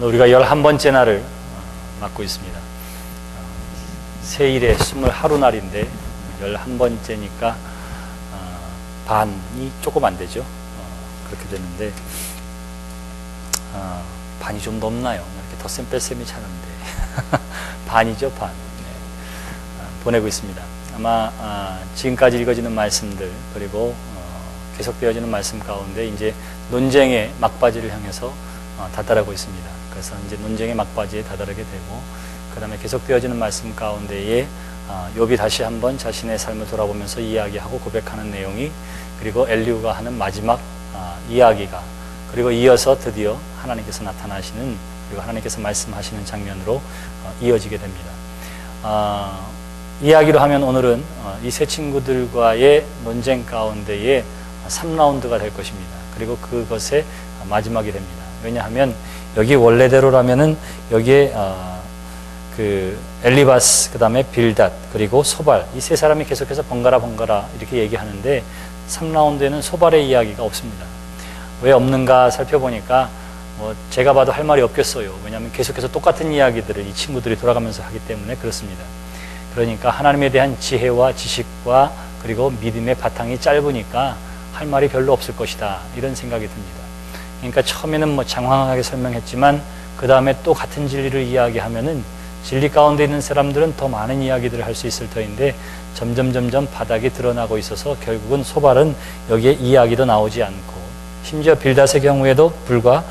우리가 11번째 날을 맞고 있습니다. 세일에 20하루 날인데 11번째니까 반이 조금 안 되죠. 그렇게 되는데 반이 좀 넘나요? 이렇게 덧셈 뺄셈이 돼. 반이죠, 반. 네. 보내고 있습니다. 아마 지금까지 읽어지는 말씀들 그리고 어, 계속되어지는 말씀 가운데 이제 논쟁의 막바지를 향해서 어, 다다르고 있습니다. 그래서 이제 논쟁의 막바지에 다다르게 되고 그 다음에 계속되어지는 말씀 가운데에 어, 욥이 다시 한번 자신의 삶을 돌아보면서 이야기하고 고백하는 내용이 그리고 엘리우가 하는 마지막 어, 이야기가 그리고 이어서 드디어 하나님께서 나타나시는 그리고 하나님께서 말씀하시는 장면으로 이어지게 됩니다. 이야기로 하면 오늘은 이 세 친구들과의 논쟁 가운데에 3라운드가 될 것입니다. 그리고 그것의 마지막이 됩니다. 왜냐하면 여기 원래대로라면은 여기에 어, 그 엘리바스 그다음에 빌닷 그리고 소발 이 세 사람이 계속해서 번갈아 번갈아 이렇게 얘기하는데 3라운드에는 소발의 이야기가 없습니다. 왜 없는가 살펴보니까 뭐 제가 봐도 할 말이 없겠어요. 왜냐하면 계속해서 똑같은 이야기들을 이 친구들이 돌아가면서 하기 때문에 그렇습니다. 그러니까 하나님에 대한 지혜와 지식과 그리고 믿음의 바탕이 짧으니까 할 말이 별로 없을 것이다 이런 생각이 듭니다. 그러니까 처음에는 뭐 장황하게 설명했지만 그 다음에 또 같은 진리를 이야기하면은 진리 가운데 있는 사람들은 더 많은 이야기들을 할 수 있을 터인데 점점 점점 바닥이 드러나고 있어서 결국은 소발은 여기에 이야기도 나오지 않고 심지어 빌닷의 경우에도 불과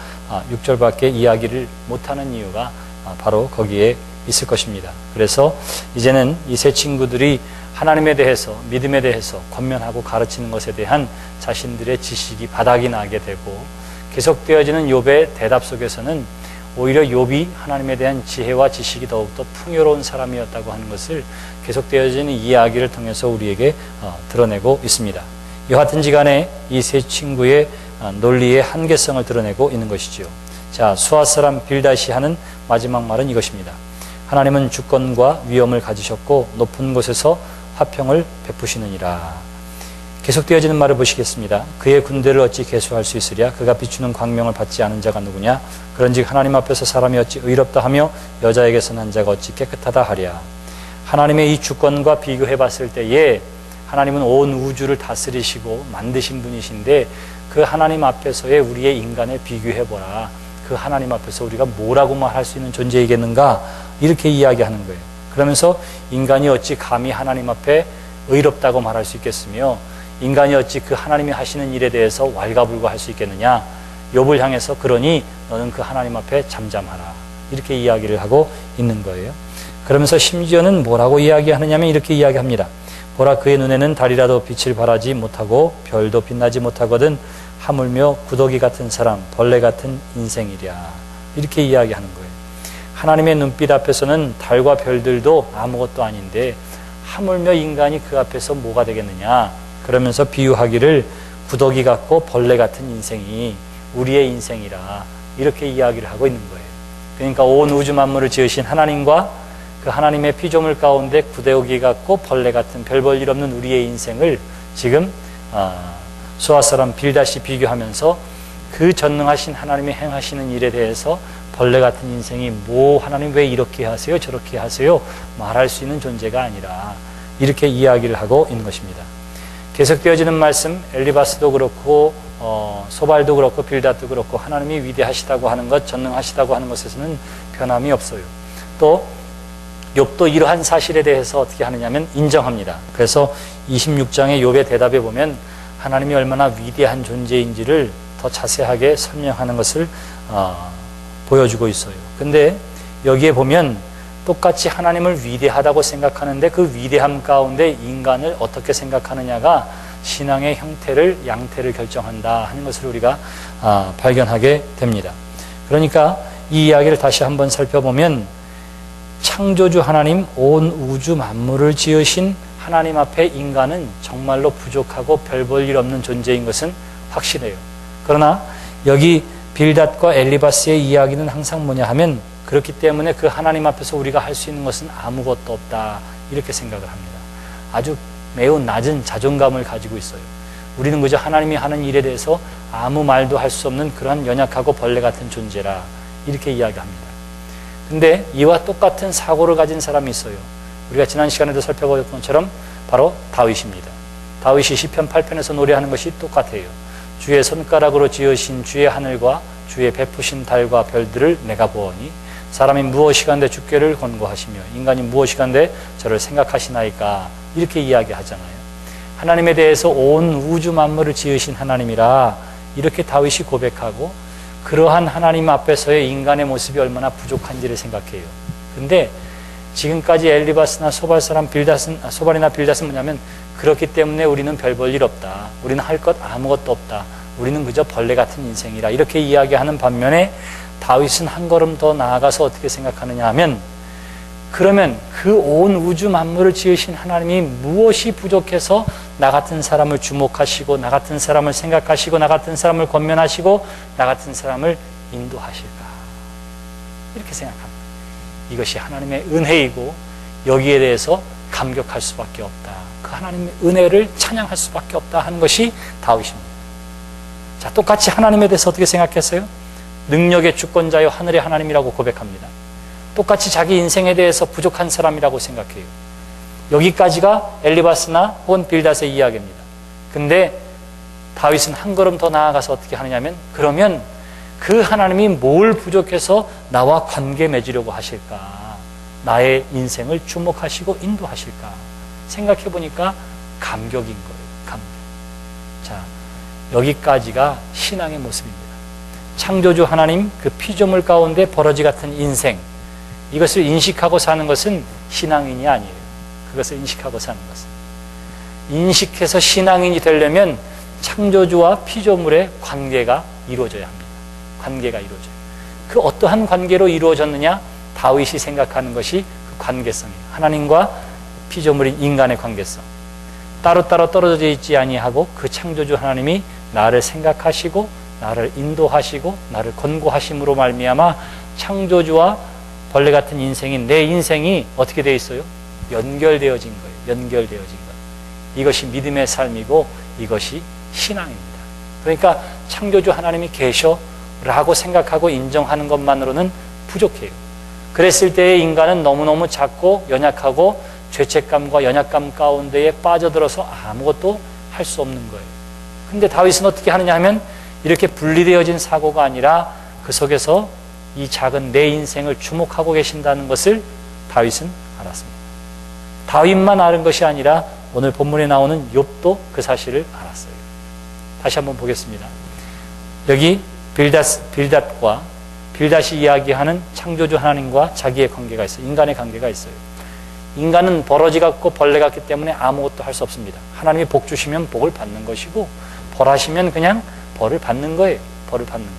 6절밖에 아, 이야기를 못하는 이유가 아, 바로 거기에 있을 것입니다. 그래서 이제는 이 세 친구들이 하나님에 대해서 믿음에 대해서 권면하고 가르치는 것에 대한 자신들의 지식이 바닥이 나게 되고 계속되어지는 욥의 대답 속에서는 오히려 욥이 하나님에 대한 지혜와 지식이 더욱더 풍요로운 사람이었다고 하는 것을 계속되어지는 이야기를 통해서 우리에게 어, 드러내고 있습니다. 여하튼지 간에 이 세 친구의 어, 논리의 한계성을 드러내고 있는 것이지요. 자, 수아 사람 빌다시 하는 마지막 말은 이것입니다. 하나님은 주권과 위엄을 가지셨고 높은 곳에서 화평을 베푸시느니라. 계속되어지는 말을 보시겠습니다. 그의 군대를 어찌 계수할 수 있으랴? 그가 비추는 광명을 받지 않은 자가 누구냐? 그런즉 하나님 앞에서 사람이 어찌 의롭다 하며 여자에게서 난 자가 어찌 깨끗하다 하랴? 하나님의 이 주권과 비교해 봤을 때에 하나님은 온 우주를 다스리시고 만드신 분이신데 그 하나님 앞에서의 우리의 인간을 비교해 보라. 그 하나님 앞에서 우리가 뭐라고 말할 수 있는 존재이겠는가? 이렇게 이야기하는 거예요. 그러면서 인간이 어찌 감히 하나님 앞에 의롭다고 말할 수 있겠으며 인간이 어찌 그 하나님이 하시는 일에 대해서 왈가불가할 수 있겠느냐? 욥을 향해서 그러니 너는 그 하나님 앞에 잠잠하라. 이렇게 이야기를 하고 있는 거예요. 그러면서 심지어는 뭐라고 이야기하느냐면 이렇게 이야기합니다. 보라 그의 눈에는 달이라도 빛을 발하지 못하고 별도 빛나지 못하거든 하물며 구더기 같은 사람 벌레 같은 인생이랴. 이렇게 이야기하는 거예요. 하나님의 눈빛 앞에서는 달과 별들도 아무것도 아닌데 하물며 인간이 그 앞에서 뭐가 되겠느냐? 그러면서 비유하기를 구더기 같고 벌레 같은 인생이 우리의 인생이라 이렇게 이야기를 하고 있는 거예요. 그러니까 온 우주 만물을 지으신 하나님과 그 하나님의 피조물 가운데 구더기 같고 벌레 같은 별 볼 일 없는 우리의 인생을 지금 수아 사람 빌다시 비교하면서 그 전능하신 하나님이 행하시는 일에 대해서 벌레 같은 인생이 뭐 하나님 왜 이렇게 하세요 저렇게 하세요 말할 수 있는 존재가 아니라 이렇게 이야기를 하고 있는 것입니다. 계속되어지는 말씀 엘리바스도 그렇고 어, 소발도 그렇고 빌닷도 그렇고 하나님이 위대하시다고 하는 것 전능하시다고 하는 것에서는 변함이 없어요. 또 욥도 이러한 사실에 대해서 어떻게 하느냐면 인정합니다. 그래서 26장의 욥의 대답에 보면 하나님이 얼마나 위대한 존재인지를 더 자세하게 설명하는 것을 어, 보여주고 있어요. 근데 여기에 보면 똑같이 하나님을 위대하다고 생각하는데 그 위대함 가운데 인간을 어떻게 생각하느냐가 신앙의 형태를 양태를 결정한다 하는 것을 우리가 아, 발견하게 됩니다. 그러니까 이 이야기를 다시 한번 살펴보면 창조주 하나님 온 우주 만물을 지으신 하나님 앞에 인간은 정말로 부족하고 별 볼 일 없는 존재인 것은 확실해요. 그러나 여기 빌닷과 엘리바스의 이야기는 항상 뭐냐 하면 그렇기 때문에 그 하나님 앞에서 우리가 할 수 있는 것은 아무것도 없다. 이렇게 생각을 합니다. 아주 매우 낮은 자존감을 가지고 있어요. 우리는 그저 하나님이 하는 일에 대해서 아무 말도 할 수 없는 그러한 연약하고 벌레 같은 존재라 이렇게 이야기합니다. 근데 이와 똑같은 사고를 가진 사람이 있어요. 우리가 지난 시간에도 살펴본 것처럼 바로 다윗입니다. 다윗이 시편 8편에서 노래하는 것이 똑같아요. 주의 손가락으로 지으신 주의 하늘과 주의 베푸신 달과 별들을 내가 보니 사람이 무엇이간데 주께를 권고하시며 인간이 무엇이간데 저를 생각하시나이까 이렇게 이야기하잖아요. 하나님에 대해서 온 우주 만물을 지으신 하나님이라 이렇게 다윗이 고백하고 그러한 하나님 앞에서의 인간의 모습이 얼마나 부족한지를 생각해요. 근데 지금까지 엘리바스나 소발 사람 빌닷은 아, 소발이나 빌닷은 뭐냐면 그렇기 때문에 우리는 별 볼 일 없다. 우리는 할 것 아무것도 없다. 우리는 그저 벌레 같은 인생이라 이렇게 이야기하는 반면에 다윗은 한 걸음 더 나아가서 어떻게 생각하느냐 하면 그러면 그 온 우주 만물을 지으신 하나님이 무엇이 부족해서 나 같은 사람을 주목하시고 나 같은 사람을 생각하시고 나 같은 사람을 권면하시고 나 같은 사람을 인도하실까 이렇게 생각합니다. 이것이 하나님의 은혜이고 여기에 대해서 감격할 수밖에 없다. 그 하나님의 은혜를 찬양할 수밖에 없다 하는 것이 다윗입니다. 자, 똑같이 하나님에 대해서 어떻게 생각했어요? 능력의 주권자여 하늘의 하나님이라고 고백합니다. 똑같이 자기 인생에 대해서 부족한 사람이라고 생각해요. 여기까지가 엘리바스나 혹은 빌닷의 이야기입니다. 근데 다윗은 한 걸음 더 나아가서 어떻게 하느냐면 그러면 그 하나님이 뭘 부족해서 나와 관계 맺으려고 하실까? 나의 인생을 주목하시고 인도하실까? 생각해 보니까 감격인 거예요. 감격. 자, 여기까지가 신앙의 모습입니다. 창조주 하나님 그 피조물 가운데 버러지 같은 인생 이것을 인식하고 사는 것은 신앙인이 아니에요. 그것을 인식하고 사는 것은 인식해서 신앙인이 되려면 창조주와 피조물의 관계가 이루어져야 합니다. 관계가 이루어져요. 그 어떠한 관계로 이루어졌느냐? 다윗이 생각하는 것이 그 관계성이에요. 하나님과 피조물인 인간의 관계성. 따로따로 떨어져 있지 아니하고 그 창조주 하나님이 나를 생각하시고 나를 인도하시고 나를 권고하심으로 말미암아 창조주와 벌레 같은 인생인 내 인생이 어떻게 되어 있어요? 연결되어진 거예요. 연결되어진 것. 이것이 믿음의 삶이고 이것이 신앙입니다. 그러니까 창조주 하나님이 계셔라고 생각하고 인정하는 것만으로는 부족해요. 그랬을 때의 인간은 너무너무 작고 연약하고 죄책감과 연약감 가운데에 빠져들어서 아무것도 할 수 없는 거예요. 근데 다윗은 어떻게 하느냐 하면 이렇게 분리되어진 사고가 아니라 그 속에서 이 작은 내 인생을 주목하고 계신다는 것을 다윗은 알았습니다. 다윗만 아는 것이 아니라 오늘 본문에 나오는 욥도 그 사실을 알았어요. 다시 한번 보겠습니다. 여기 빌닷, 빌닷과 빌닷이 이야기하는 창조주 하나님과 자기의 관계가 있어요. 인간의 관계가 있어요. 인간은 버러지 같고 벌레 같기 때문에 아무것도 할 수 없습니다. 하나님이 복 주시면 복을 받는 것이고 벌하시면 그냥 벌을 받는 거예요. 벌을 받는 거.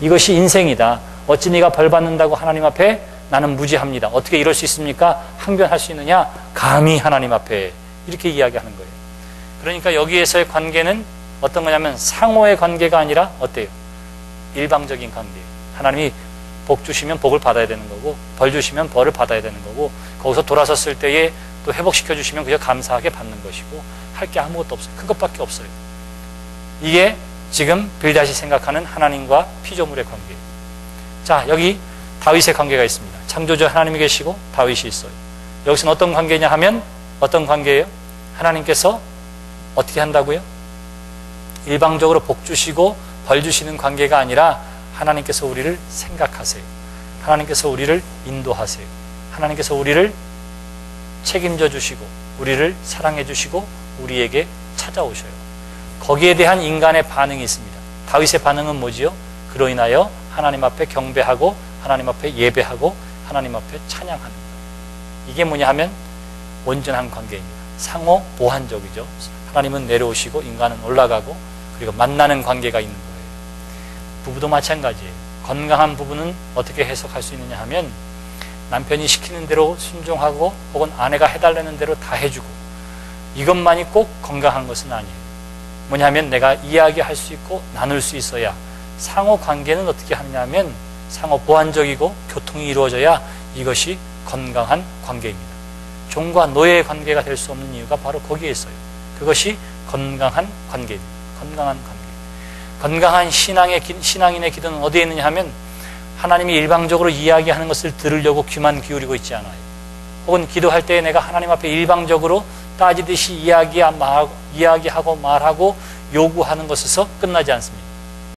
이것이 인생이다. 어찌 네가 벌 받는다고 하나님 앞에 나는 무지합니다. 어떻게 이럴 수 있습니까? 항변할 수 있느냐? 감히 하나님 앞에 이렇게 이야기하는 거예요. 그러니까 여기에서의 관계는 어떤 거냐면 상호의 관계가 아니라 어때요? 일방적인 관계. 하나님이 복 주시면 복을 받아야 되는 거고 벌 주시면 벌을 받아야 되는 거고 거기서 돌아섰을 때에 또 회복시켜 주시면 그저 감사하게 받는 것이고 할 게 아무것도 없어요. 그것밖에 없어요. 이게 지금 빌다시 생각하는 하나님과 피조물의 관계. 자, 여기 다윗의 관계가 있습니다. 창조주 하나님이 계시고 다윗이 있어요. 여기서는 어떤 관계냐 하면 어떤 관계예요? 하나님께서 어떻게 한다고요? 일방적으로 복 주시고 벌 주시는 관계가 아니라 하나님께서 우리를 생각하세요. 하나님께서 우리를 인도하세요. 하나님께서 우리를 책임져 주시고 우리를 사랑해 주시고 우리에게 찾아오셔요. 거기에 대한 인간의 반응이 있습니다. 다윗의 반응은 뭐지요? 그로 인하여 하나님 앞에 경배하고 하나님 앞에 예배하고 하나님 앞에 찬양하는 것. 이게 뭐냐 하면 온전한 관계입니다. 상호 보완적이죠. 하나님은 내려오시고 인간은 올라가고 그리고 만나는 관계가 있는 거예요. 부부도 마찬가지예요. 건강한 부부는 어떻게 해석할 수 있느냐 하면 남편이 시키는 대로 순종하고 혹은 아내가 해달라는 대로 다 해주고 이것만이 꼭 건강한 것은 아니에요. 뭐냐면 내가 이야기할 수 있고 나눌 수 있어야 상호 관계는 어떻게 하느냐 하면 상호 보완적이고 교통이 이루어져야 이것이 건강한 관계입니다. 종과 노예의 관계가 될 수 없는 이유가 바로 거기에 있어요. 그것이 건강한 관계입니다. 건강한 관계. 건강한 신앙의, 신앙인의 기도는 어디에 있느냐 하면 하나님이 일방적으로 이야기하는 것을 들으려고 귀만 기울이고 있지 않아요. 혹은 기도할 때 내가 하나님 앞에 일방적으로 따지듯이 이야기하고 말하고 요구하는 것에서 끝나지 않습니다.